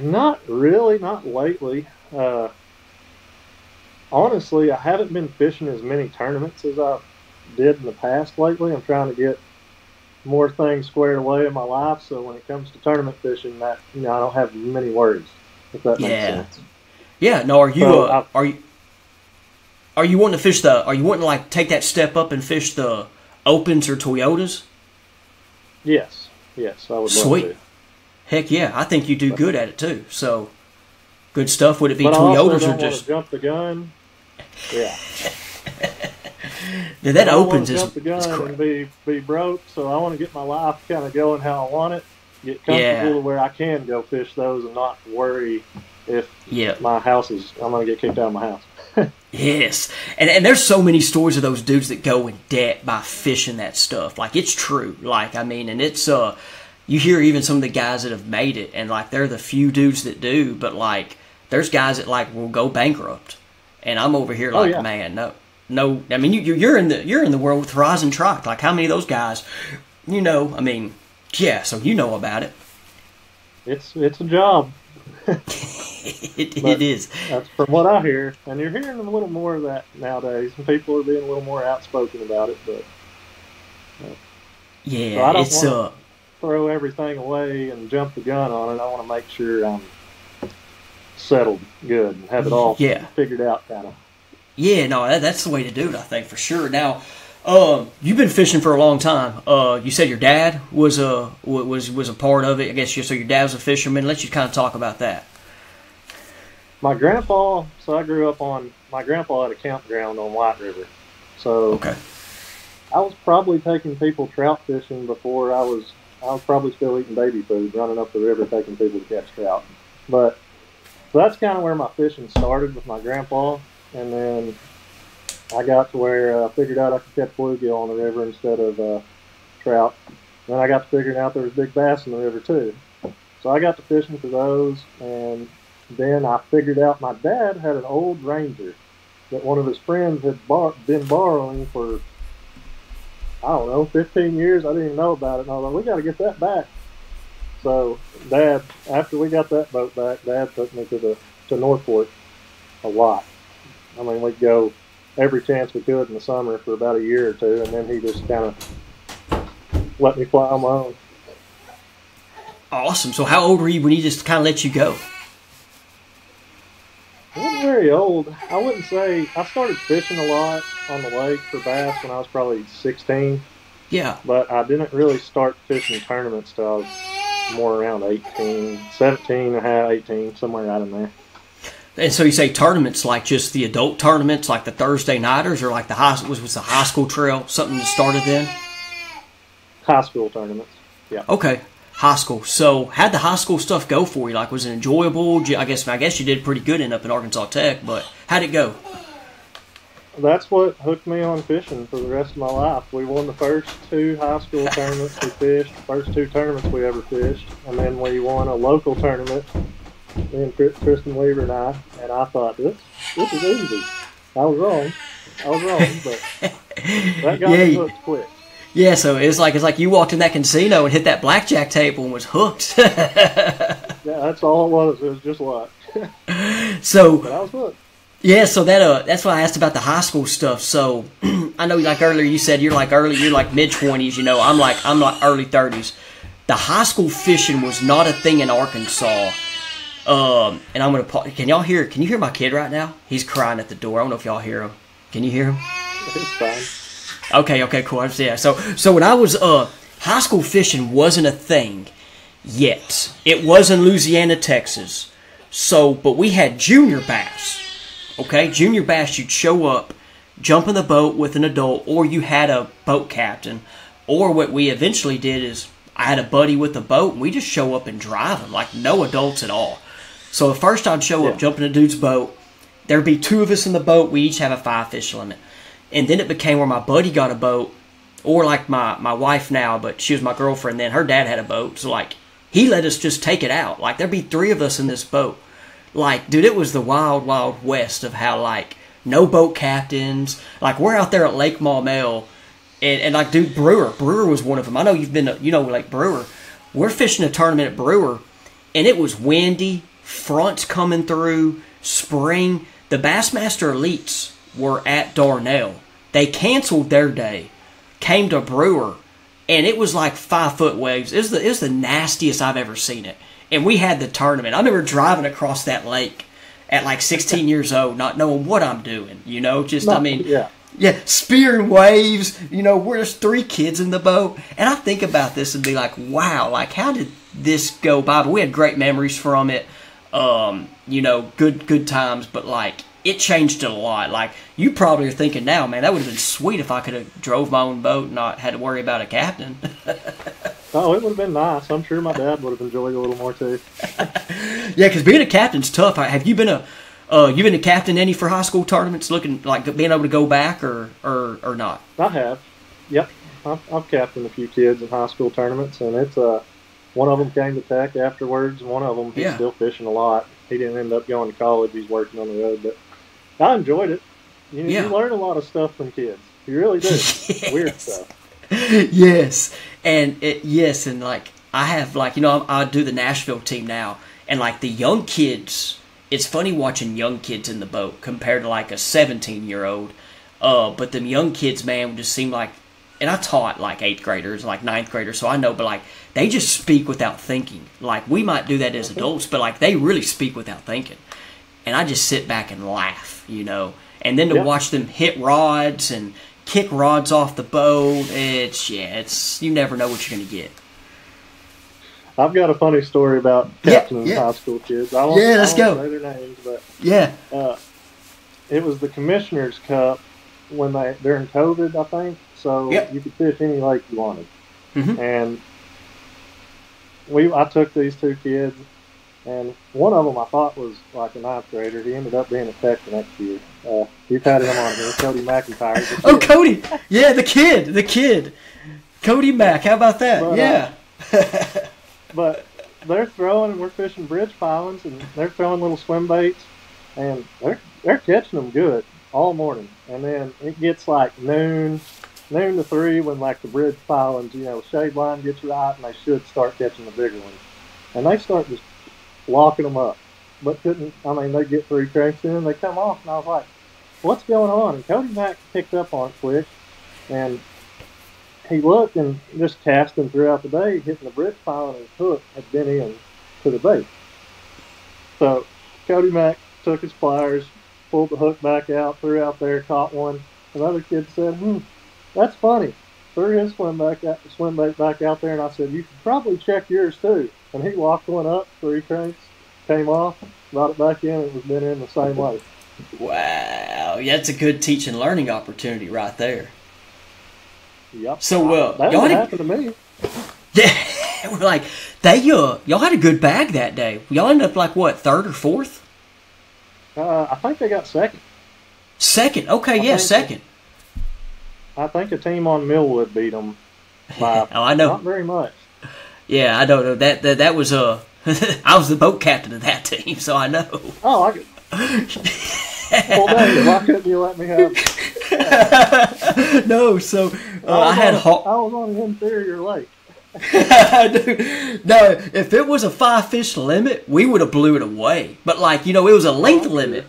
Not really, not lately. Uh, honestly, I haven't been fishing as many tournaments as I did in the past lately. I'm trying to get more things squared away in my life, so when it comes to tournament fishing, that you know I don't have many worries. If that makes yeah. sense. Yeah. No. Are you? So uh, are you? Are you wanting to fish the? Are you wanting to like take that step up and fish the opens or Toyotas? Yes. Yes, I would. Sweet. Heck yeah, I think you do good at it too. So, good stuff. Would it be but Toyotas or just jump the gun? Yeah. yeah, that opens is jump the gun and be be broke. So I want to get my life kind of going how I want it. Get comfortable yeah. where I can go fish those and not worry if yeah. my house is I'm gonna get kicked out of my house. yes, and and there's so many stories of those dudes that go in debt by fishing that stuff. Like it's true. Like I mean, and it's uh, you hear even some of the guys that have made it, and like they're the few dudes that do. But like, there's guys that like will go bankrupt, and I'm over here oh, like, oh, yeah. man, no, no. I mean, you you're in the you're in the world with Horizon Trike. Like, how many of those guys? You know, I mean, yeah. So you know about it. It's it's a job. it, it is. That's from what I hear, and you're hearing a little more of that nowadays. And people are being a little more outspoken about it, but uh, yeah, so it's uh, throw everything away and jump the gun on it. I want to make sure I'm settled good and have it all yeah. figured out, kind of. Yeah, no, that, that's the way to do it. I think for sure. Now, uh, you've been fishing for a long time. Uh, you said your dad was a was was a part of it. I guess you so your dad was a fisherman. Let's just kind of talk about that. My grandpa. So I grew up on my grandpa had a campground on White River. So okay. I was probably taking people trout fishing before I was. I was probably still eating baby food, running up the river taking people to catch trout. But so that's kind of where my fishing started with my grandpa, and then I got to where I figured out I could catch bluegill on the river instead of uh, trout. Then I got to figuring out there was big bass in the river too. So I got to fishing for those, and then I figured out my dad had an old Ranger that one of his friends had bar- been borrowing for I don't know 15 years. I didn't even know about it, and I was like, we got to get that back. So Dad, after we got that boat back, Dad took me to the to Norfork a lot. I mean, we'd go every chance we could in the summer for about a year or two, and then he just kind of let me fly on my own. Awesome. So, how old were you when he just kind of let you go? I wasn't very old. I wouldn't say I started fishing a lot on the lake for bass when I was probably 16. Yeah. But I didn't really start fishing tournaments till I was more around 18, 17 and a half, 18, somewhere out in there. And so you say tournaments like just the adult tournaments, like the Thursday nighters, or like the high was was the high school trail something that started then? High school tournaments. Yeah. Okay, high school. So how'd the high school stuff go for you? Like, was it enjoyable? I guess I guess you did pretty good in up in Arkansas Tech, but how'd it go? That's what hooked me on fishing for the rest of my life. We won the first two high school tournaments we fished, first two tournaments we ever fished, and then we won a local tournament me and Kristen Weaver and I, and I thought this this is easy. I was wrong. I was wrong, but that got yeah, me hooked quick. Yeah, so it's like it's like you walked in that casino and hit that blackjack table and was hooked. yeah, that's all it was. It was just luck. so but I was hooked. Yeah, so that uh, that's why I asked about the high school stuff. So I know, like earlier, you said you're like early, you're like mid twenties. You know, I'm like I'm like early thirties. The high school fishing was not a thing in Arkansas um, and I'm gonna. Pa- can y'all hear? Can you hear my kid right now? He's crying at the door. I don't know if y'all hear him. Can you hear him? It's fine. Okay. Okay. Cool. Yeah. So so when I was uh high school fishing wasn't a thing. yet. It was in Louisiana, Texas. So, but we had junior bass. Okay, junior bass, you'd show up, jump in the boat with an adult, or you had a boat captain. Or what we eventually did is I had a buddy with a boat, and we just show up and drive them, like no adults at all. So the first I'd show up, Yeah. jump in a dude's boat. There'd be two of us in the boat. We each have a five fish limit. And then it became where my buddy got a boat, or like my, my wife now, but she was my girlfriend then. Her dad had a boat. So, like, he let us just take it out. Like, there'd be three of us in this boat. Like, dude, it was the wild, wild west of how, like, no boat captains. Like, we're out there at Lake Maumelle, and, and like, dude, Brewer. Brewer was one of them. I know you've been, you know, like Brewer. We're fishing a tournament at Brewer, and it was windy, fronts coming through, spring. The Bassmaster Elites were at Dardanelle. They canceled their day, came to Brewer, and it was like five foot waves. It was the it was the nastiest I've ever seen it. And we had the tournament. I remember driving across that lake at like 16 years old, not knowing what I'm doing. You know, just I mean, yeah. yeah, spearing waves. You know, we're just three kids in the boat, and I think about this and be like, wow, like how did this go by? But we had great memories from it. Um, you know, good good times, but like it changed a lot. Like you probably are thinking now, man, that would have been sweet if I could have drove my own boat and not had to worry about a captain. Oh, it would have been nice. I'm sure my dad would have enjoyed it a little more too. yeah, because being a captain's tough. Have you been a uh, you been a captain any for high school tournaments? Looking like being able to go back or or or not? I have. Yep. I've, I've captained a few kids in high school tournaments, and it's uh, one of them came to Tech afterwards, and one of them he's Yeah. still fishing a lot. He didn't end up going to college; he's working on the road, but I enjoyed it. You, Yeah. you learn a lot of stuff from kids. You really do. Weird stuff. yes, and it, yes, and like I have like you know I, I do the Nashville team now, and like the young kids, it's funny watching young kids in the boat compared to like a seventeen year old. Uh, but them young kids, man, just seem like, and I taught like eighth graders, like ninth graders, so I know, but like they just speak without thinking. Like we might do that as adults, but like they really speak without thinking and I just sit back and laugh, you know. And then to watch them hit rods and kick rods off the boat, it's yeah, it's you never know what you're gonna get. I've got a funny story about Yeah, captaining yeah. high school kids. I won't, Yeah, let's go. Their names, but Yeah, uh, it was the Commissioners Cup when they during COVID, I think. So Yep. you could fish any lake you wanted, Mhm. and we I took these two kids, and one of them I thought was like a ninth grader. He ended up being a tech the next year. Uh, you've had him on here, Cody McIntyre. Oh. Cody. Yeah, the kid, the kid, Cody Mack. How about that? But, uh, yeah. but they're throwing and we're fishing bridge pilings and they're throwing little swim baits and they're they're catching them good all morning and then it gets like noon noon to three when like the bridge pilings you know shade line gets right and they should start catching the bigger ones and they start just locking them up but couldn't i mean they get three cranks and they come off and i was like what's going on and cody mack picked up on it quick and he looked and just casting throughout the day, hitting the bridge pile, and his hook had been in to the bait. So Cody Mack took his pliers, pulled the hook back out, threw out there, caught one. Another kid said, "Hmm, that's funny." Threw his swim back out, swim bait back out there, and I said, "You should probably check yours too." And he locked one up, three cranks, came off, brought it back in, and it was been in the same way. Wow. Yeah, that's a good teach and learning opportunity right there. Yep. So, uh, that y'all would had- happen to me. Yeah. We're like they uh y'all had a good bag that day. Y'all ended up like what third or fourth? Uh, I think they got second. Second. Okay, yeah, think- second. I think a team on Millwood beat them by Oh, I know. not very much. Yeah, I don't know that that that was uh I was the boat captain of that team, so I know. Oh, I could. well, dang, why couldn't you let me have? no, so uh, I was had on, Hawk. I was on an inferior lake. Dude, no, if it was a five fish limit, we would have blew it away. But like you know, it was a length limit.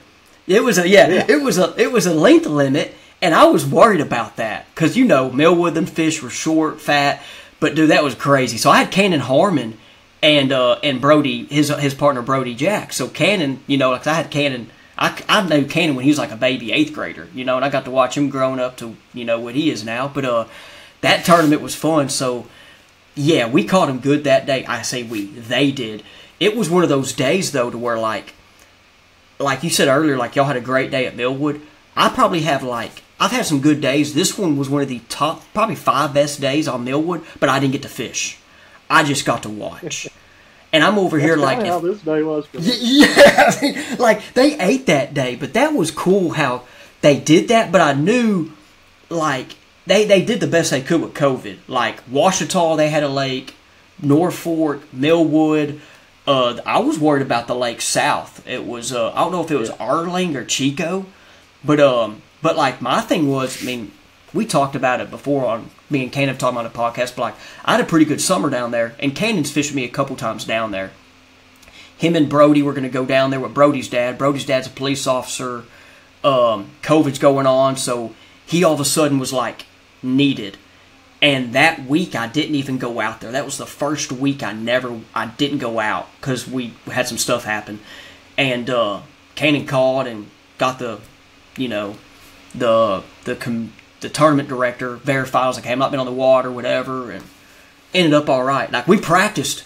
It was a yeah, Yeah. it was a it was a length limit, and I was worried about that because you know Millwood them fish were short, fat. But dude, that was crazy. So I had Cannon Harmon and uh, and Brody, his his partner Brody Jack. So Cannon, you know, like I had Cannon. I, I knew Cannon when he was like a baby eighth grader, you know, and I got to watch him growing up to you know what he is now. But uh, that tournament was fun. So yeah, we caught him good that day. I say we, they did. It was one of those days though to where like, like you said earlier, like y'all had a great day at Millwood. I probably have like I've had some good days. This one was one of the top, probably five best days on Millwood, but I didn't get to fish. I just got to watch. And I'm over here like how this day was yeah, like they ate that day, but that was cool how they did that. But I knew, like they they did the best they could with COVID. Like Ouachita, they had a lake, Norfork, Millwood. Uh, I was worried about the lake south. It was uh, I don't know if it was Erling or Chicot, but um, but like my thing was, I mean, we talked about it before on me and Cannon talking on the podcast. But like I had a pretty good summer down there, and Cannon's fished me a couple times down there. Him and Brody were going to go down there with Brody's dad. Brody's dad's a police officer. Um, COVID's going on, so he all of a sudden was like needed. And that week I didn't even go out there. That was the first week I never I didn't go out because we had some stuff happen. And uh, Cannon called and got the, you know, the the com- the tournament director verified. I was like, hey, I'm not been on the water, whatever, and ended up all right. Like we practiced.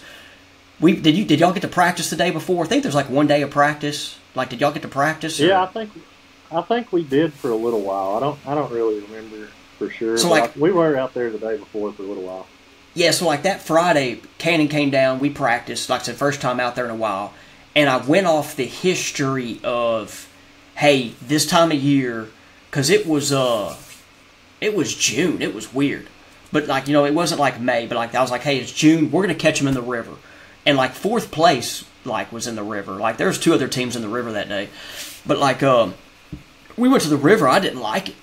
We did you did y'all get to practice the day before? I think there's like one day of practice. Like, did y'all get to practice? or- Yeah, I think I think we did for a little while. I don't I don't really remember for sure. So, like- I- we were out there the day before for a little while. Yeah, so like that Friday, Cannon came down. We practiced, like I said, first time out there in a while, and I went off the history of, hey, this time of year, because it was uh, it was June. It was weird, but like you know, it wasn't like May, but like I was like, hey, it's June. We're gonna catch them in the river, and like fourth place like was in the river. Like there's two other teams in the river that day, but like um, we went to the river. I didn't like it.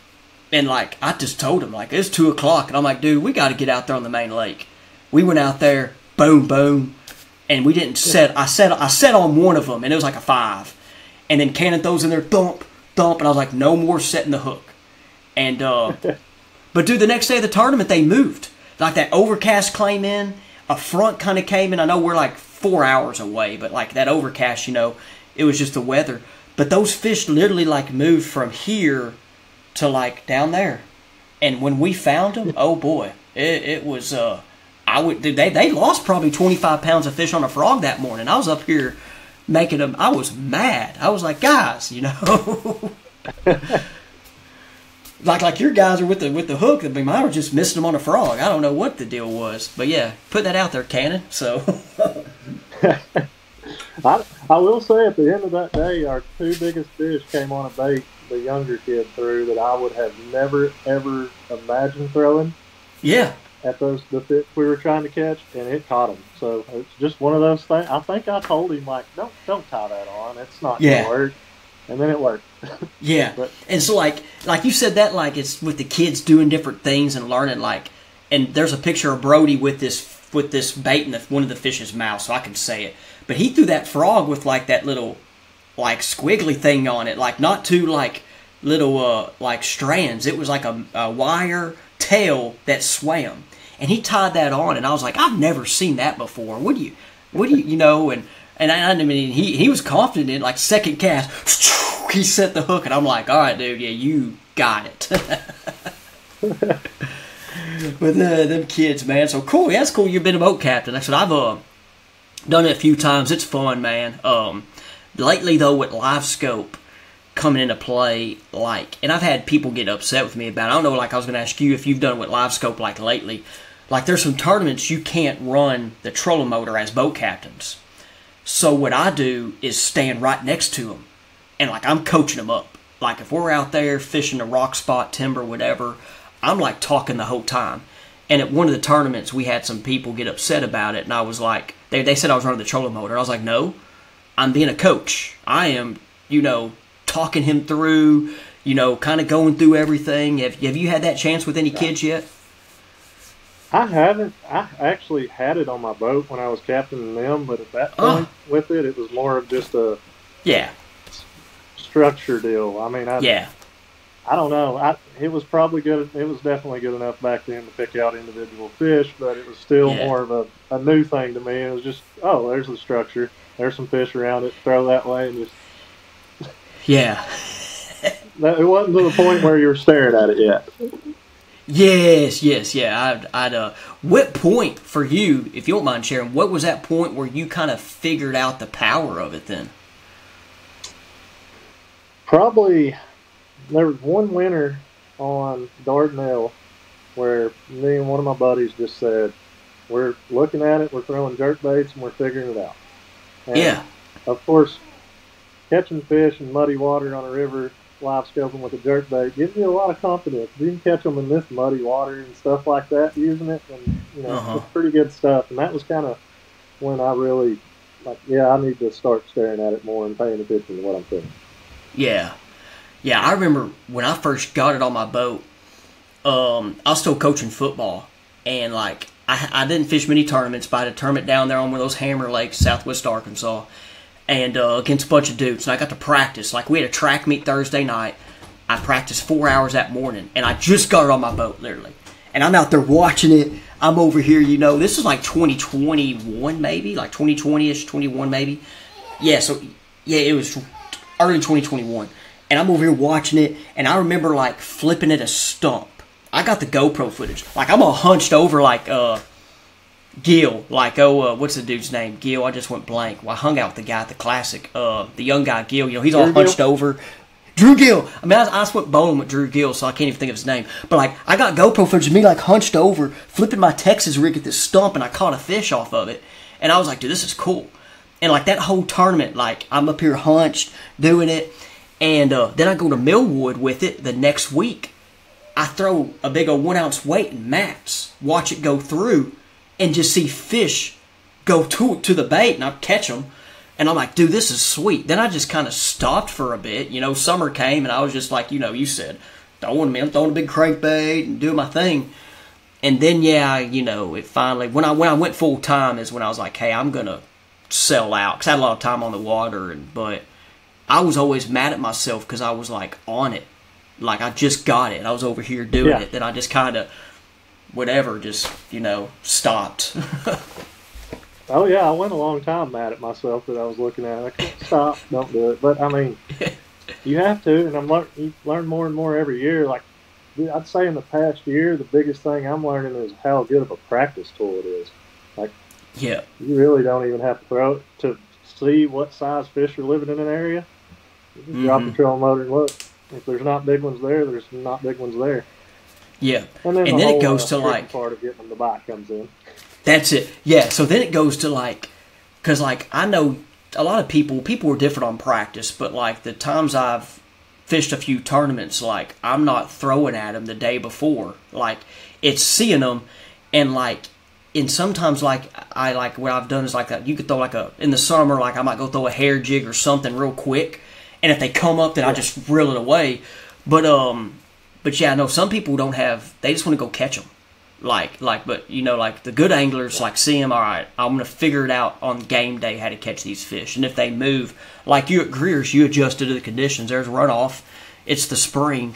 And like I just told him, like it's two o'clock, and I'm like, dude, we got to get out there on the main lake. We went out there, boom, boom, and we didn't set. I set I set on one of them, and it was like a five. And then Cannon throws in there, thump, thump, and I was like, no more setting the hook. And uh, but dude, the next day of the tournament, they moved. Like that overcast came in, a front kind of came in. I know we're like four hours away, but like that overcast, you know, it was just the weather. But those fish literally like moved from here to like down there. And when we found them, oh boy, it, it was. uh I would. dude, They they lost probably twenty five pounds of fish on a frog that morning. I was up here making them. I was mad. I was like, guys, you know. like like your guys are with the with the hook. I mean, mine were just missing them on a frog. I don't know what the deal was, but yeah, put that out there, Cannon. So I I will say at the end of that day, our two biggest fish came on a bait the younger kid threw that I would have never ever imagined throwing yeah, at those the fish we were trying to catch, and it caught him. So it's just one of those things. I think I told him like, don't don't tie that on. It's not Yeah. gonna work. And then it worked. Yeah, But- and so like like you said that like it's with the kids doing different things and learning like, and there's a picture of Brody with this with this bait in the, one of the fish's mouth, so I can say it. But he threw that frog with like that little like squiggly thing on it, like not two like little uh like strands. It was like a, a wire tail that swam, and he tied that on, and I was like, I've never seen that before. What do you, what do you, you know? And and I, I mean, he he was confident in like second cast, he set the hook, and I'm like, all right, dude, yeah, you got it. With uh, them kids, man. So cool. Yeah, that's cool. You've been a boat captain. That's what I've uh, done it a few times. It's fun, man. Um, lately though, with live scope coming into play, like, and I've had people get upset with me about. It. I don't know. Like, I was going to ask you if you've done with live scope like lately. Like, there's some tournaments you can't run the trolling motor as boat captains. So what I do is stand right next to them, and like I'm coaching them up. Like if we're out there fishing a rock spot, timber, whatever, I'm like talking the whole time. And at one of the tournaments, we had some people get upset about it, and I was like, they, they said I was running the trolling motor. I was like, no, I'm being a coach. I am, you know, talking him through, you know, kind of going through everything. Have, have you had that chance with any kids yet? I haven't. I actually had it on my boat when I was captaining them, but at that Oh. point with it, it was more of just a Yeah, structure deal. I mean, I, yeah, I don't know. I, it was probably good. It was definitely good enough back then to pick out individual fish, but it was still Yeah. more of a, a new thing to me. It was just, oh, there's the structure. There's some fish around it. Throw that way, and just yeah. it wasn't to the point where you were staring at it yet. Yes, yes, yeah. I'd, I'd uh, what point for you, if you don't mind sharing, what was that point where you kind of figured out the power of it then? Probably there was one winter on Dardanelle where me and one of my buddies just said, "We're looking at it, we're throwing jerk baits, and we're figuring it out." And yeah. Of course, catching fish in muddy water on a river, live scoping with a jerk bait gives you a lot of confidence. You can catch them in this muddy water and stuff like that using it, and you know Uh-huh. it's pretty good stuff. And that was kind of when I really like, yeah, I need to start staring at it more and paying attention to what I'm doing. Yeah. Yeah, I remember when I first got it on my boat, um, I was still coaching football. And, like, I, I didn't fish many tournaments, but I had a tournament down there on one of those hammer lakes, southwest Arkansas, and uh, against a bunch of dudes. And I got to practice. Like, we had a track meet Thursday night. I practiced four hours that morning, and I just got it on my boat, literally. And I'm out there watching it. I'm over here, you know, this is like 2021, maybe, like 2020 ish, 21 maybe. Yeah, so, yeah, it was early 2021. And I'm over here watching it, and I remember like flipping at a stump. I got the GoPro footage. Like I'm all hunched over like uh Gill, like oh uh, what's the dude's name? Gill. I just went blank. Well, I hung out with the guy at the classic, uh the young guy Gill. You know, he's all Drew Gill? hunched over. Drew Gill. I mean, I, I went bowling with Drew Gill, so I can't even think of his name. But like, I got GoPro footage of me like hunched over, flipping my Texas rig at this stump, and I caught a fish off of it. And I was like, dude, this is cool. And like that whole tournament, like I'm up here hunched doing it, and uh, then I go to Millwood with it the next week. I throw a big old one ounce weight in mats, watch it go through, and just see fish go to to the bait, and I catch them. And I'm like, dude, this is sweet. Then I just kind of stopped for a bit. You know, summer came, and I was just like, you know, you said, throwing me, I'm throwing a big crankbait and doing my thing. And then, yeah, you know, it finally when I when I went full time is when I was like, hey, I'm gonna sell out because I had a lot of time on the water, and but I was always mad at myself because I was like on it, like I just got it. I was over here doing Yeah. it. Then I just kind of, whatever, just you know, stopped. Oh yeah, I went a long time mad at myself that I was looking at. it. I can't stop, don't do it. But I mean, you have to, and I'm lear- you learn more and more every year. Like I'd say in the past year, the biggest thing I'm learning is how good of a practice tool it is. Like yeah, You really don't even have to throw it to see what size fish are living in an area. You just drop the Mhm. trolling motor and look. If there's not big ones there, there's not big ones there. Yeah. And then, And the then it goes uh, to, like- part of getting them to bite comes in. That's it. Yeah. So then it goes to like, because like I know a lot of people. People are different on practice, but like the times I've fished a few tournaments, like I'm not throwing at them the day before. Like it's seeing them, and like, and sometimes like I like what I've done is like that. You could throw like a in the summer, like I might go throw a hair jig or something real quick, and if they come up, then I just reel it away. But um, but yeah, I know some people don't have. They just want to go catch them like like but you know like the good anglers like see them all right i'm gonna figure it out on game day how to catch these fish and if they move like you at greer's you adjusted to the conditions there's runoff it's the spring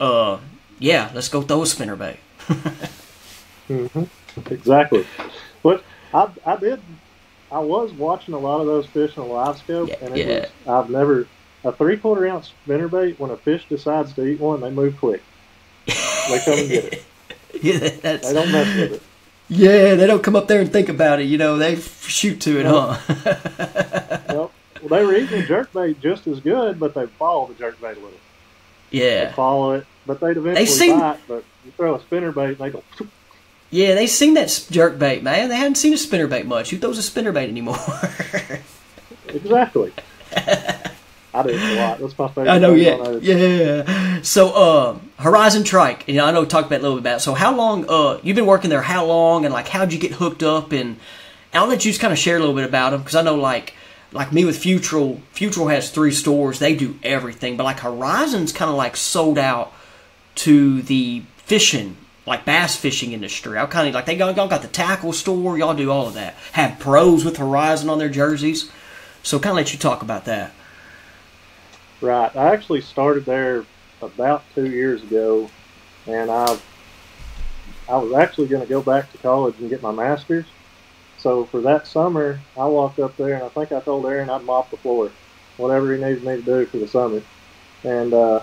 uh yeah let's go throw a spinner bait hmm Exactly. But I, I did. I was watching a lot of those fish in a live scope, Yeah, and it yeah. was. I've never a three quarter ounce spinnerbait. When a fish decides to eat one, they move quick. They come and get it. yeah that's They don't mess with it. yeah they don't come up there and think about it you know they shoot to it huh Well, well, they were eating the jerkbait just as good, but they follow the jerkbait a little. They yeah follow it, but they'd eventually seen- bite. But you throw a spinnerbait, and they go. yeah they seen that jerk bait man they hadn't seen a spinner bait much who throws a spinner bait anymore Exactly. I do it a lot. That's my favorite. I know, yeah, yeah. So, uh, Horizon Trike, you know, I know we talked about it a little bit about. So, how long? Uh, you've been working there? How long? And like, how'd you get hooked up? And, and I'll let you just kind of share a little bit about them because I know, like, like me with Futrell. Futrell has three stores. They do everything, but like Horizon's kind of like sold out to the fishing, like bass fishing industry. I kind of like they got, y'all got the tackle store. Y'all do all of that. Have pros with Horizon on their jerseys. So, kind of let you talk about that. Right. I actually started there about two years ago, and I I was actually going to go back to college and get my master's. So for that summer, I walked up there, and I think I told Aaron I'd mop the floor, whatever he needed me to do for the summer, and uh,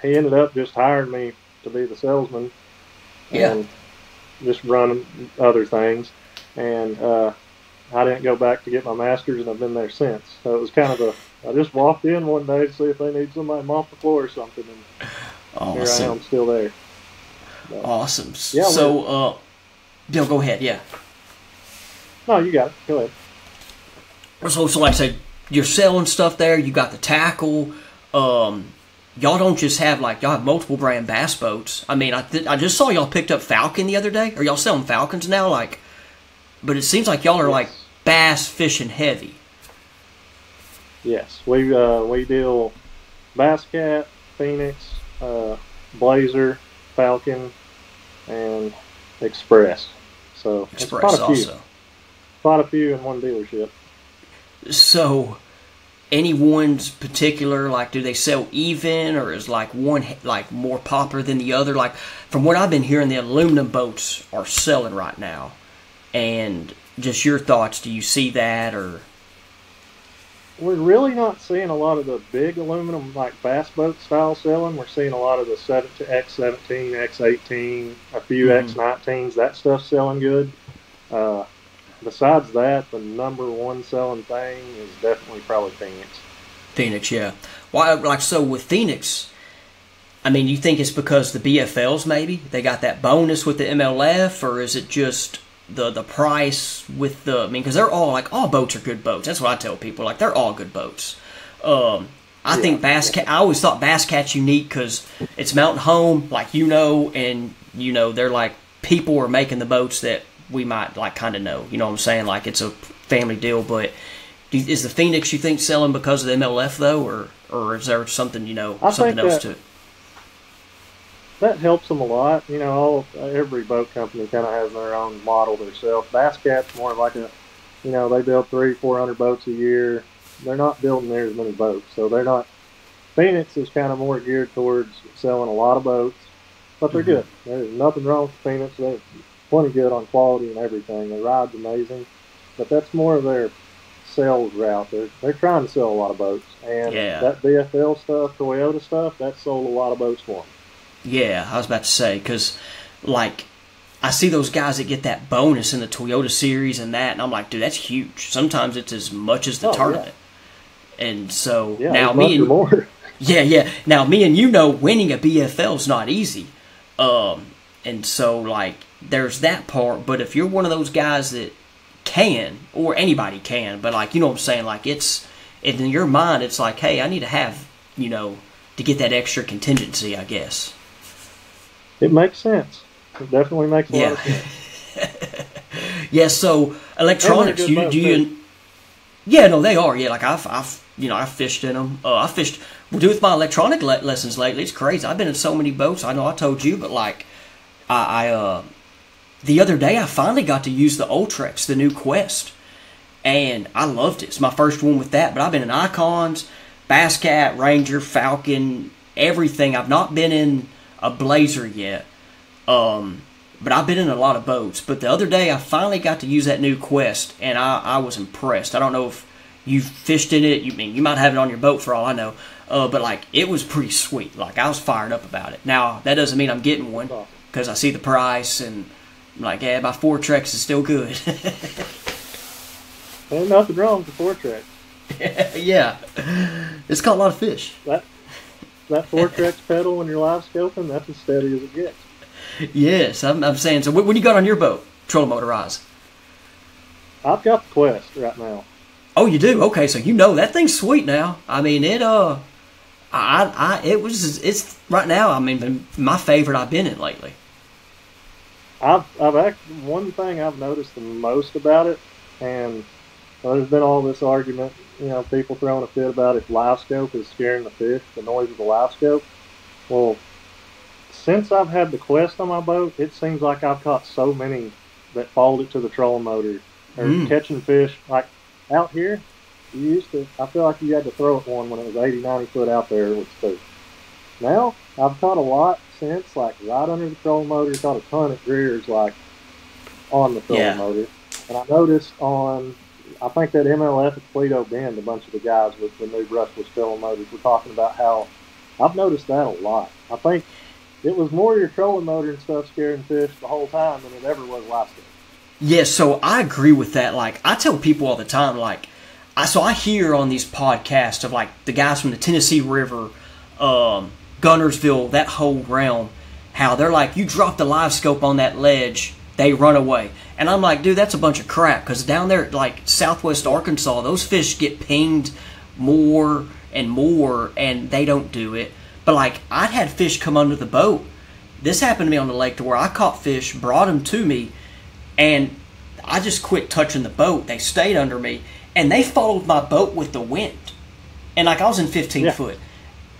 he ended up just hiring me to be the salesman Yeah. and just run other things. And uh, I didn't go back to get my master's, and I've been there since. So it was kind of a. I just walked in one day to see if they need somebody to mop the floor or something, and here I am still there. Awesome. Yeah, so, uh, Bill, go ahead. Yeah. No, you got it. Go ahead. So, so like I said, you're selling stuff there. You got the tackle. Um, y'all don't just have like y'all have multiple brand bass boats. I mean, I th- I just saw y'all picked up Falcon the other day. Are y'all selling Falcons now? Like, but it seems like y'all are like Yes. Bass fishing heavy. Yes, we uh, we deal Bass Cat, Phoenix, uh, Blazer, Falcon, and Xpress. So Xpress quite a few, also. quite a few in one dealership. So, any one's particular like do they sell even or is like one like more popular than the other? Like from what I've been hearing, the aluminum boats are selling right now, and just your thoughts. Do you see that or? We're really not seeing a lot of the big aluminum like bass boat style selling. We're seeing a lot of the X seventeen, X eighteen, a few Mhm. X nineteens. That stuff's selling good. Uh, besides that, the number one selling thing is definitely probably Phoenix. Phoenix, yeah. Why, like, so with Phoenix, I mean, you think it's because the BFLs maybe they got that bonus with the MLF, or is it just the the price with the? I mean, because they're all like all boats are good boats. That's what I tell people. Like, they're all good boats. Um, I think Bass Cat. I always thought Bass Cat's unique because it's mountain home, like you know, and you know they're like people are making the boats that we might like kind of know. You know what I'm saying? Like it's a family deal, but. Do Is the Phoenix you think selling because of the MLF though, or or is there something you know I something else that- to it? That helps them a lot. You know, all every boat company kind of has their own model themselves. Bass Cat's more like a, you know, they build three, four hundred boats a year. They're not building near as many boats, so they're not. Phoenix is kind of more geared towards selling a lot of boats, but they're Mhm. good. There's nothing wrong with Phoenix. They're plenty good on quality and everything. The ride's amazing, but that's more of their sales route. They're they're trying to sell a lot of boats, and Yeah. that BFL stuff, Toyota stuff, that sold a lot of boats for them. Yeah, I was about to say because like I see those guys that get that bonus in the Toyota Series and that, and I'm like, dude, that's huge. Sometimes it's as much as the Oh, yeah. tournament. And so Yeah, now me and more. Yeah, yeah. Now, me and you know winning a BFL is not easy. Um, and so, like, there's that part. But if you're one of those guys that can, or anybody can, but, like, you know what I'm saying? Like, it's, in your mind, it's like, hey, I need to have, you know, to get that extra contingency, I guess. It makes sense. It definitely makes a lot Yeah. of sense. Yeah, so electronics, you, do you, yeah, no, they are. Yeah, like I've, I've, you know, I fished in them. Uh, I fished. We're doing with my electronic le- lessons lately. It's crazy. I've been in so many boats. I know I told you, but like, I, I uh, the other day I finally got to use the Ultrex, the new Quest, and I loved it. It's my first one with that. But I've been in Icons, Bass Cat, Ranger, Falcon, everything. I've not been in a Blazer yet. Um, but I've been in a lot of boats. But the other day, I finally got to use that new Quest, and I, I was impressed. I don't know if you've fished in it. You mean you might have it on your boat for all I know. Uh, but like it was pretty sweet. Like I was fired up about it. Now that doesn't mean I'm getting one because I see the price and I'm like, yeah, my Fortrex is still good. Ain't nothing wrong with the Fortrex. yeah, it's caught a lot of fish. That that Fortrex pedal when you're live scoping, that's as steady as it gets. Yes, I'm, I'm saying. So what, what do you got on your boat? Trolling motorized. I've got the Quest right now. Oh, you do? Okay, so you know that thing's sweet now. I mean, it uh, I I it was it's right now. I mean, my favorite I've been in lately. I've I've act, one thing I've noticed the most about it, and well, there's been all this argument, you know, people throwing a fit about if live scope is scaring the fish, the noise of the live scope. Well, since I've had the Quest on my boat, it seems like I've caught so many that folded to the trolling motor or Mm. catching fish. Like out here, you used to, I feel like you had to throw it one when it was 80, 90 foot out there with two. Now, I've caught a lot since, like right under the trolling motor, caught a ton at Greer's, like on the trolling Yeah. motor. And I noticed on, I think that MLF at Toledo Bend, a bunch of the guys with the new brushless trolling motors were talking about how I've noticed that a lot. I think it was more your trolling motor and stuff scaring fish the whole time than it ever was live scope. Yeah, so I agree with that. Like I tell people all the time, like I so I hear on these podcasts of like the guys from the Tennessee River, um, Guntersville, that whole realm, how they're like, you drop the live scope on that ledge, they run away. And I'm like, dude, that's a bunch of crap. Because down there, like southwest Arkansas, those fish get pinged more and more, and they don't do it. But like, I'd had fish come under the boat. This happened to me on the lake to where I caught fish, brought them to me, and I just quit touching the boat. They stayed under me, and they followed my boat with the wind. And like I was in 15 Yeah. foot.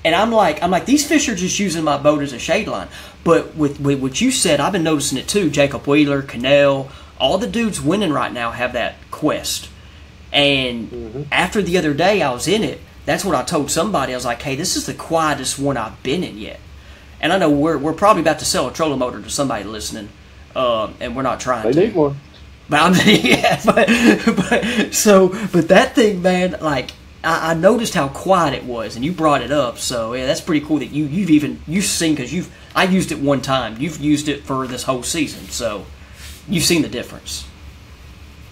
And I'm like, I'm like, these fish are just using my boat as a shade line. But with, with what you said, I've been noticing it too. Jacob Wheeler, Cannell, all the dudes winning right now have that quest. And after the other day, I was in it. That's what I told somebody. I was like, hey, this is the quietest one I've been in yet. And I know we're, we're probably about to sell a trolling motor to somebody listening, um, and we're not trying They to. need one. But I'm yeah, but, but so but that thing, man, like I, I noticed how quiet it was, and you brought it up. So yeah, that's pretty cool that you you've even you've seen because you've I used it one time. You've used it for this whole season, so you've seen the difference.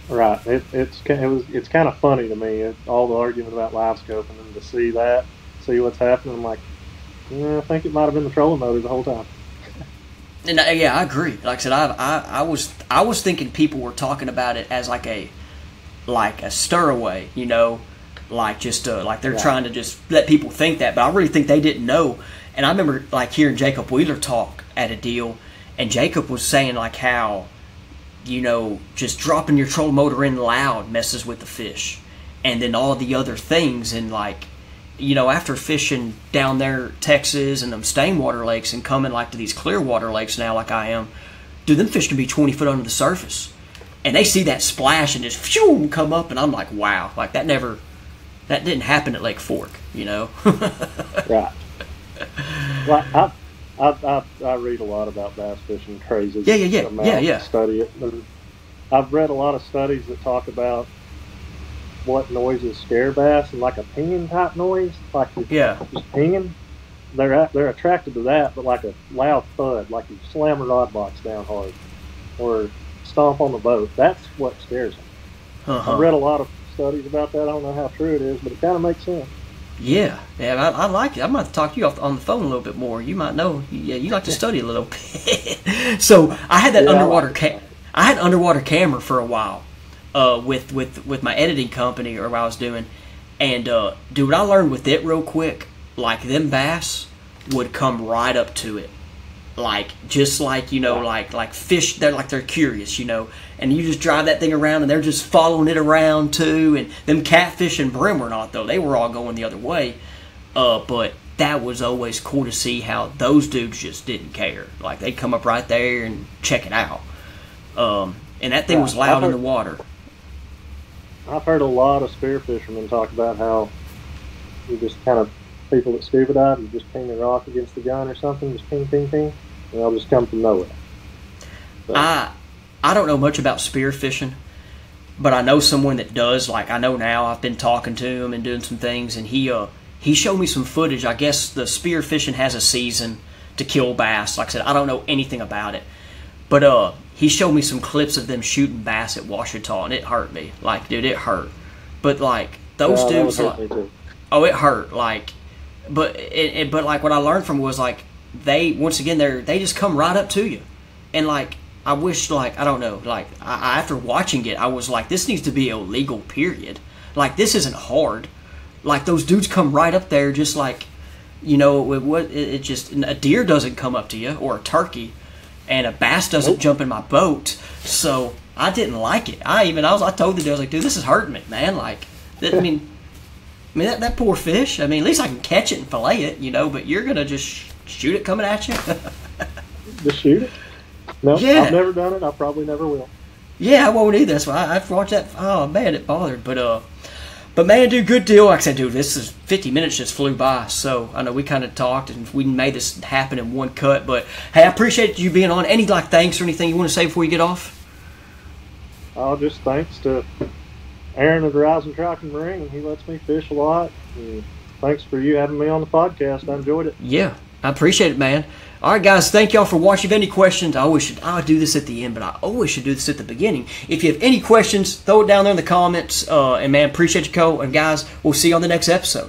Right. It, it's it was it's kind of funny to me it, all the argument about live scope and then to see that, see what's happening. I'm like, yeah, I think it might have been the trolling motor the whole time. And uh, yeah, I agree. Like I said, I, I I was I was thinking people were talking about it as like a like a stirraway, you know, like just uh, like they're Right. trying to just let people think that. But I really think they didn't know. And I remember like hearing Jacob Wheeler talk at a deal, and Jacob was saying like how you know just dropping your troll motor in loud messes with the fish, and then all the other things and like you know, after fishing down there, Texas and them stain water lakes and coming like to these clear water lakes now, like I am, dude, them fish can be 20 foot under the surface. And they see that splash and just phew, come up, and I'm like, wow, like that never, that didn't happen at Lake Fork, you know? Right. well, I, I, I, I read a lot about bass fishing, crazy. Yeah, yeah, yeah. amount, Yeah, yeah. Study it. I've read a lot of studies that talk about what noises scare bass and like a pinging type noise, like yeah, just pinging. They're they're attracted to that, but like a loud thud, like you slam a rod box down hard, or stomp on the boat. That's what scares them. uh-huh. I've read a lot of studies about that. I don't know how true it is, but it kind of makes sense. Yeah, yeah, I, I like it. I might talk to you off, on the phone a little bit more. You might know. Yeah, you like to study a little bit. so I had that Yeah, I underwater like I had underwater camera for a while, uh, with with with my editing company or what I was doing, and uh, dude, I learned with it real quick. Like them bass would come right up to it, like just like you know, like like fish. They're like they're curious, you know. And you just drive that thing around, and they're just following it around too. And them catfish and brim were not though; they were all going the other way. Uh, but that was always cool to see how those dudes just didn't care. Like they'd come up right there and check it out. Um, and that thing was loud I've in the water. I've heard a lot of spear fishermen talk about how you just kind of people that scuba dive, you just ping a rock against the gun or something, just ping, ping, ping, and they'll just come from nowhere. So, I I don't know much about spear fishing, but I know someone that does. Like I know now, I've been talking to him and doing some things, and he uh he showed me some footage. I guess the spear fishing has a season to kill bass. Like I said, I don't know anything about it, but uh he showed me some clips of them shooting bass at Ouachita, and it hurt me. Like dude, it hurt. But like those dudes, like, oh it hurt like but it, it, but like what i learned from was like they once again they're they just come right up to you. And like i wish like i don't know like I, after watching it i was like this needs to be illegal period. Like this isn't hard. Like those dudes come right up there just like you know it, what it, it just a deer doesn't come up to you or a turkey and a bass doesn't Nope. jump in my boat. So i didn't like it. I even i was i told the dude i was like dude this is hurting me man. Like th- i mean I mean, that, that poor fish. I mean, at least I can catch it and fillet it, you know, but you're going to just shoot it coming at you? Just shoot it. No, Yeah. I've never done it. I probably never will. yeah, I won't either. That's why I, I've watched that. Oh, man, it bothered. But, uh, but man, dude, good deal. Like I said, dude, this is 50 minutes just flew by. So I know we kind of talked and we made this happen in one cut. But hey, I appreciate you being on. Any, like, thanks or anything you want to say before you get off? Oh, just thanks to Aaron of Horizon Trike and Marine. He lets me fish a lot. And thanks for you having me on the podcast. I enjoyed it. Yeah, I appreciate it, man. All right, guys, thank y'all for watching. If any questions, I always should I'll do this at the end, but I always should do this at the beginning. If you have any questions, throw it down there in the comments. Uh, and man, appreciate you, Cole. And guys, we'll see you on the next episode.